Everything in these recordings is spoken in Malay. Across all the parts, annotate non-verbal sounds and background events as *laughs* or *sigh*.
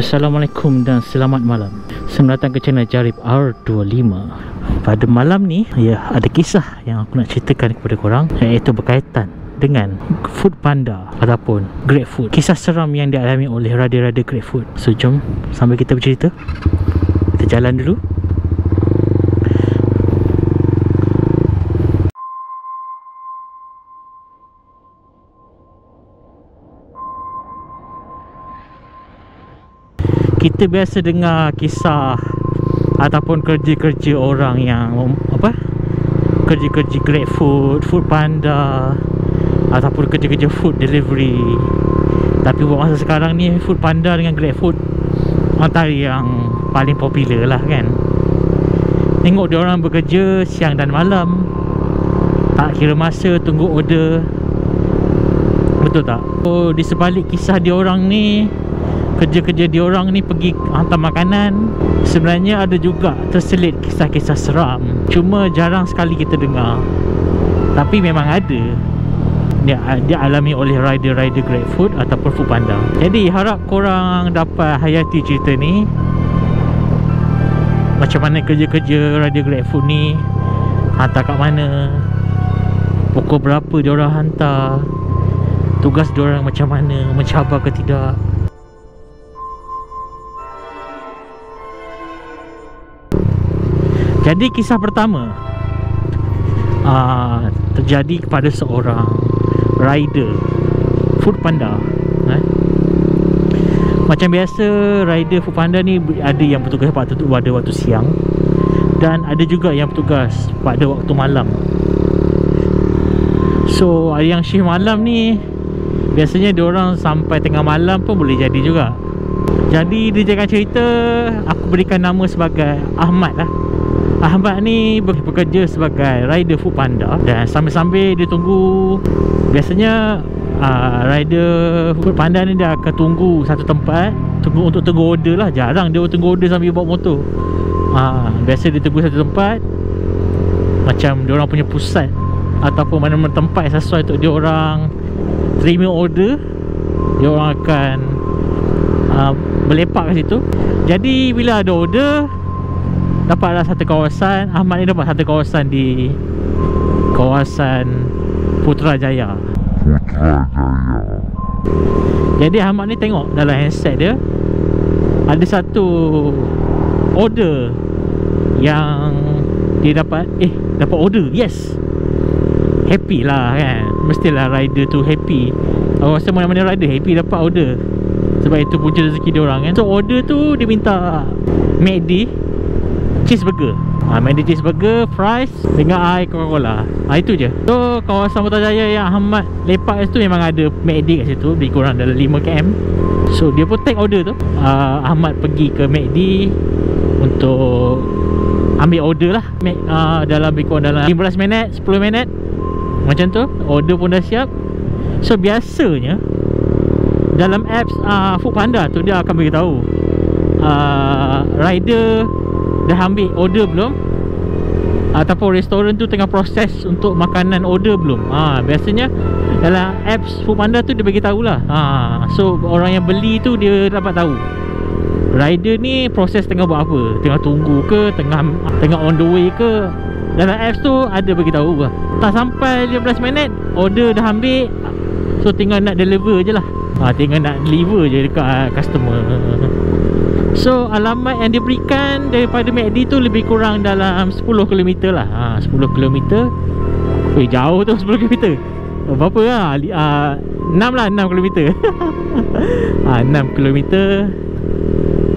Assalamualaikum dan selamat malam. Selamat datang ke channel Jarib R25 Pada malam ni ya ada kisah yang aku nak ceritakan kepada korang Iaitu berkaitan dengan Food Panda ataupun Great Food. Kisah seram yang dialami oleh Rada-Rada Great Food. So jom sambil kita bercerita Kita jalan dulu kita biasa dengar kisah ataupun kerja-kerja orang yang apa? Kerja-kerja Grab Food, Food Panda ataupun kerja-kerja food delivery. Tapi buat masa sekarang ni Food Panda dengan Grab Food antara yang paling popular lah kan? Tengok dia orang bekerja siang dan malam. Tak kira masa tunggu order. Betul tak? Oh, di sebalik kisah dia orang ni kerja-kerja diorang ni pergi hantar makanan. Sebenarnya ada juga terselit kisah-kisah seram. Cuma jarang sekali kita dengar. Tapi memang ada. Dia, dia alami oleh rider-rider Grabfood ataupun Foodpanda jadi harap korang dapat hayati cerita ni. Macam mana kerja-kerja rider Grabfood ni? Hantar kat mana? Pukul berapa diorang hantar? Tugas diorang macam mana? Mencabar ke tidak Jadi kisah pertama uh, Terjadi kepada seorang Rider Food Panda eh? Macam biasa Rider Food Panda ni Ada yang bertugas pada waktu siang Dan ada juga yang bertugas Pada waktu malam. So yang shift malam ni Biasanya orang sampai tengah malam pun boleh jadi juga. Jadi dia jangan cerita Aku berikan nama sebagai Ahmad lah Ahmad ni bekerja sebagai rider food panda dan sambil-sambil dia tunggu biasanya uh, rider food panda ni dia akan tunggu satu tempat tunggu untuk tunggu order lah. Jarang dia tunggu order sambil bawa motor. Uh, biasa dia tunggu satu tempat macam dia orang punya pusat ataupun mana-mana tempat sesuai untuk dia orang terima order dia orang akan uh, berlepak kat situ. Jadi bila ada order dapatlah satu kawasan. Ahmad ni dapat satu kawasan di kawasan Putrajaya. Putrajaya. Jadi Ahmad ni tengok dalam handset dia ada satu order yang dia dapat eh dapat order yes. Happy lah kan? Mestilah rider tu happy. Aku rasa mana-mana rider happy dapat order. Sebab itu punca rezeki dia orang kan? So order tu dia minta MACD cheeseburger. Ha, Mandy cheeseburger Fries Dengan air Coca-Cola. Ha, Itu je. So kawasan Putrajaya yang Ahmad lepak tu Memang ada McD kat situ Lebih kurang dalam 5km So dia pun take order tu. Uh, Ahmad pergi ke McD Untuk Ambil order lah. Uh, Dalam lebih kurang dalam 15 minit 10 minit Macam tu. Order pun dah siap. So biasanya Dalam apps uh, Food Panda tu Dia akan beritahu uh, Rider dah ambil order belum? Ataupun restoran tu tengah proses untuk makanan order belum? Ha, biasanya dalam apps Foodpanda tu dia bagi tahulah. Ha, so orang yang beli tu dia dapat tahu. Rider ni proses tengah buat apa? Tengah tunggu ke? Tengah tengah on the way ke? Dalam apps tu ada bagi tahu lah. Tak sampai 15 minit order dah ambil. So tinggal nak deliver je lah. Ha, tinggal nak deliver je dekat customer So alamat yang diberikan daripada MACD tu lebih kurang dalam 10 km lah. Ha, 10 km Eh jauh tu 10 km oh, Berapa lah? Uh, 6 lah 6 km ha, 6 km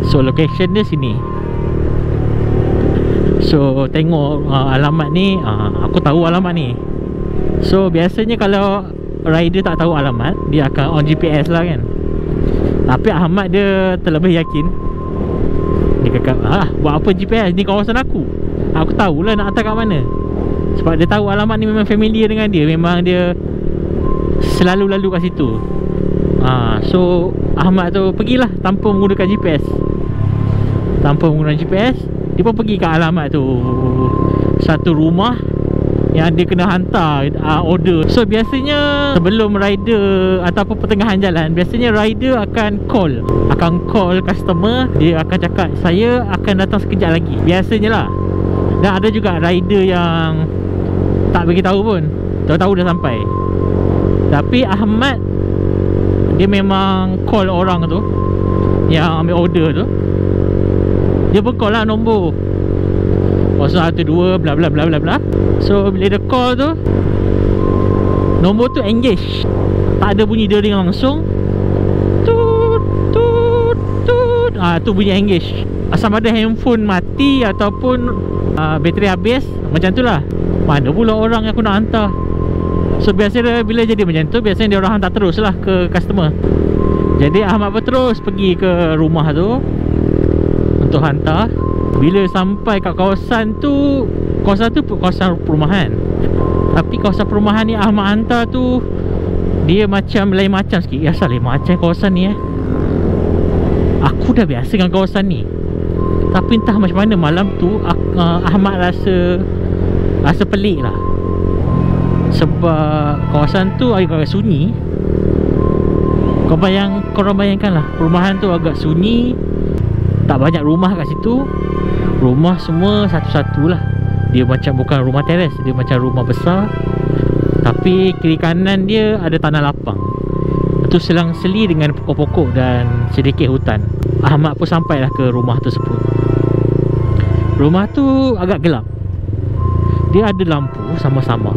So location dia sini. So tengok uh, alamat ni. Uh, Aku tahu alamat ni. So biasanya kalau rider tak tahu alamat Dia akan on GPS lah kan. Tapi Ahmad dia terlebih yakin dia kata ah buat apa GPS ni kawasan aku. Aku tahulah nak hantar kat mana. Sebab dia tahu alamat ni memang familiar dengan dia. Memang dia selalu lalu kat situ. Ha, so Ahmad tu pergilah tanpa menggunakan GPS tanpa menggunakan GPS dia pun pergi ke alamat tu. Satu rumah Yang dia kena hantar uh, order. So biasanya Sebelum rider Ataupun pertengahan jalan Biasanya rider akan call. Akan call customer Dia akan cakap Saya akan datang sekejap lagi. Biasanya lah. Dan ada juga rider yang Tak beritahu pun. Tahu-tahu dah sampai. Tapi Ahmad Dia memang call orang tu. Yang ambil order tu. Dia pun call lah nombor. 012 bla bla bla bla bla So bila dia call tu Nombor tu engage. Tak ada bunyi dia langsung. Tut Tut Tut. Ah tu bunyi engage. Asal ada handphone mati Ataupun uh, Bateri habis Macam tu lah. Mana pula orang yang aku nak hantar? So biasanya bila jadi macam tu Biasanya dia orang hantar terus lah ke customer. Jadi Ahmad pun terus pergi ke rumah tu Untuk hantar. Bila sampai kat kawasan tu Kawasan tu kawasan perumahan. Tapi kawasan perumahan ni Ahmad hantar tu Dia macam lain macam sikit. Ya lain macam kawasan ni eh. Aku dah biasa dengan kawasan ni. Tapi entah macam mana malam tu uh, Ahmad rasa Rasa pelik lah. Sebab kawasan tu agak-agak sunyi. Kau bayang, korang bayangkan lah Perumahan tu agak sunyi. Tak banyak rumah kat situ. Rumah semua satu-satu lah Dia macam bukan rumah teres Dia macam rumah besar. Tapi kiri kanan dia ada tanah lapang. Itu selang seli dengan pokok-pokok dan sedikit hutan. Ahmad pun sampailah ke rumah tersebut. Rumah tu agak gelap. Dia ada lampu sama-sama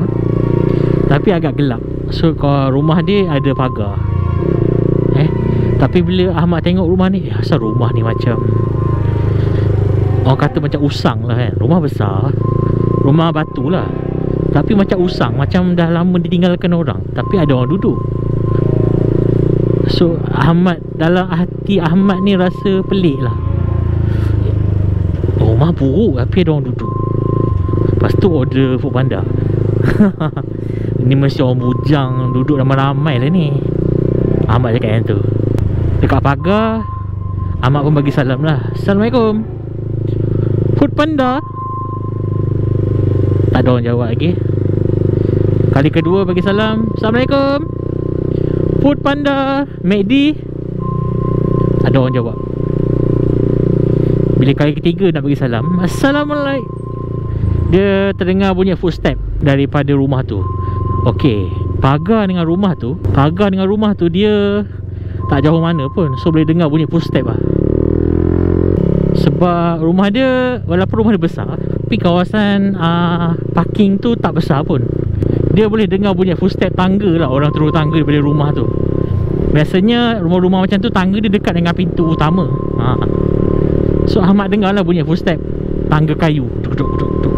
Tapi agak gelap. So kalau rumah dia ada pagar. Eh Tapi bila Ahmad tengok rumah ni eh, Asal rumah ni macam Orang kata macam usang lah kan. Rumah besar Rumah batu lah. Tapi macam usang Macam dah lama ditinggalkan orang Tapi ada orang duduk. So Ahmad Dalam hati Ahmad ni rasa pelik lah. Rumah buruk Tapi ada orang duduk. Lepas tu order food panda. *laughs* Ini mesti orang bujang Duduk ramai-ramai lah ni. Ahmad cakap yang tu. Dekat pagar Ahmad pun bagi salam lah. Assalamualaikum. Food Panda ada orang jawab lagi. Kali kedua bagi salam. Assalamualaikum. Food Panda MACD Ada orang jawab Bila kali ketiga nak bagi salam Assalamualaikum Dia terdengar bunyi footstep Daripada rumah tu. Okey Pagar dengan rumah tu Pagar dengan rumah tu dia Tak jauh mana pun. So boleh dengar bunyi footstep lah sebab rumah dia Walaupun rumah dia besar Tapi kawasan uh, Parking tu tak besar pun. Dia boleh dengar bunyi footstep tangga lah Orang turun tangga daripada rumah tu. Biasanya rumah-rumah macam tu Tangga dia dekat dengan pintu utama. Ha. So Ahmad dengar lah bunyi footstep Tangga kayu. Duk, duk, duk, duk.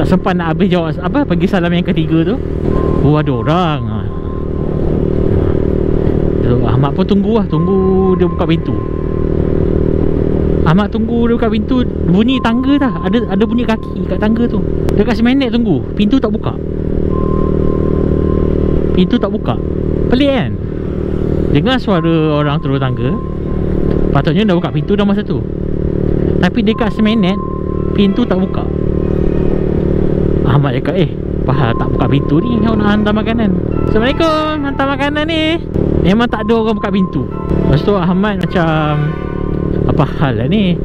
Tak sempat nak habis jawab Apa Pergi salam yang ketiga tu? Oh ada orang. Ha. So, Ahmad pun tunggu lah Tunggu dia buka pintu Ahmad tunggu buka pintu Bunyi tangga dah. Ada ada bunyi kaki kat tangga tu. Kasi minit tunggu. Pintu tak buka. Pintu tak buka. Pelik kan? Dengar suara orang turun tangga. Patutnya dah buka pintu dah masa tu. Tapi dekat seminit Pintu tak buka. Ahmad cakap eh Pahal tak buka pintu ni. Yang nak hantar makanan. Assalamualaikum Hantar makanan ni. Memang tak ada orang buka pintu. Lepas tu Ahmad macam apa hal lah ni?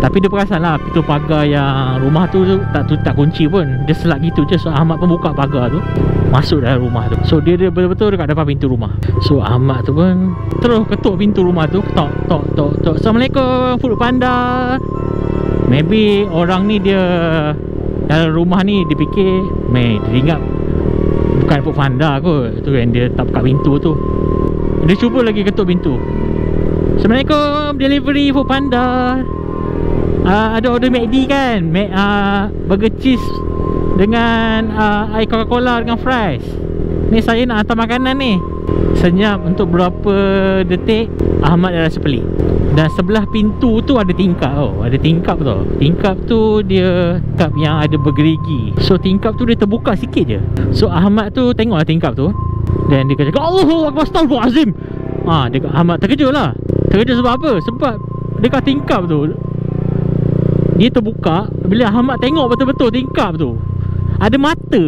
Tapi dia perasan lah pintu pagar yang rumah tu, tu tak tu, tak kunci pun. Dia selak gitu je so Ahmad pun buka pagar tu. Masuk dalam rumah tu. So dia, dia betul-betul dekat depan pintu rumah. So Ahmad tu pun terus ketuk pintu rumah tu. Tok tok tok tok. Assalamualaikum food panda. Maybe orang ni dia dalam rumah ni dia fikir meh dia ingat bukan food panda kot. Tu yang dia tak buka pintu tu. Dia cuba lagi ketuk pintu Assalamualaikum Delivery Food Panda. Uh, Ada order McD kan? Mac, uh, Burger cheese Dengan uh, Air Coca-Cola dengan fries. Ni saya nak hantar makanan ni. Senyap untuk berapa detik Ahmad dah rasa pelik. Dan sebelah pintu tu ada tingkap oh, Ada tingkap tu. Tingkap tu dia Tingkap yang ada bergerigi So tingkap tu dia terbuka sikit je. So Ahmad tu tengoklah tingkap tu. Dan dia kata Allahu Akbar Astagfirullahaladzim Ah, dia Ahmad terkejut lah Terkejut sebab apa? Sebab dekat tingkap tu Dia terbuka Bila Ahmad tengok betul-betul tingkap tu Ada mata.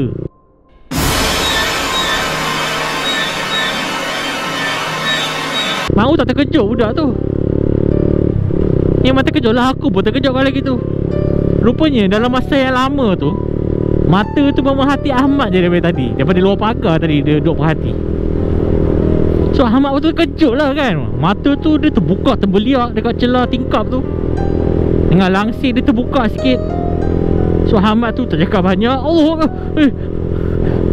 Mau tak terkejut budak tu? Yang mata kejut lah aku pun terkejut kalau gitu. Rupanya dalam masa yang lama tu Mata tu memerhati Ahmad je daripada tadi Daripada luar pagar tadi dia duduk perhati So Ahmad betul terkejut lah kan? Mata tu dia terbuka terbeliak dekat celah tingkap tu. Dengan langsir dia terbuka sikit. So Ahmad tu tercakap banyak Allah eh,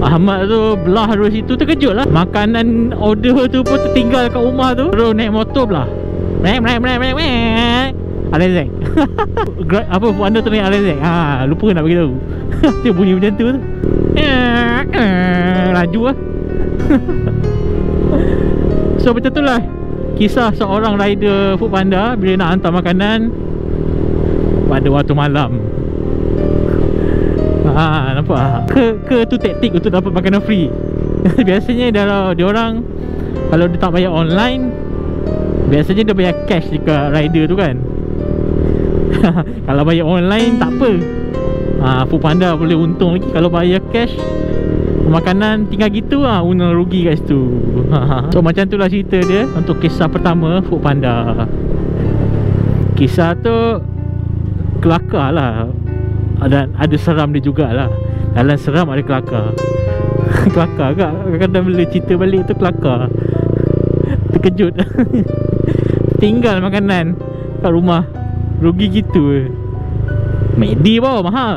Ahmad tu belah dari situ terkejut lah. Makanan order tu pun tertinggal kat rumah tu. Terus naik motor belah. Mek mek mek mek mek Alezek *laughs* Apa anda tu naik Alezek ha, Lupa nak beritahu *laughs* Dia bunyi macam tu tu. Laju lah *laughs* So macam tu lah Kisah seorang rider food panda Bila nak hantar makanan Pada waktu malam *laughs* Ha, nampak ke ke tu taktik untuk dapat makanan free. *laughs* biasanya kalau dia orang kalau dia tak bayar online biasanya dia bayar cash dekat rider tu kan. *laughs* kalau bayar online tak apa. Ha, Food Panda boleh untung lagi kalau bayar cash makanan tinggal gitu ah untung rugi kat situ. *laughs* so macam tu lah cerita dia untuk kisah pertama Food Panda. Kisah tu kelakar lah. Ada ada seram dia jugalah. Dalam seram ada kelakar. *laughs* Kelakar kak kadang-kadang bila cerita balik tu kelakar. Terkejut. *laughs* Tinggal makanan kat rumah. Rugi gitu. McD bawa mahal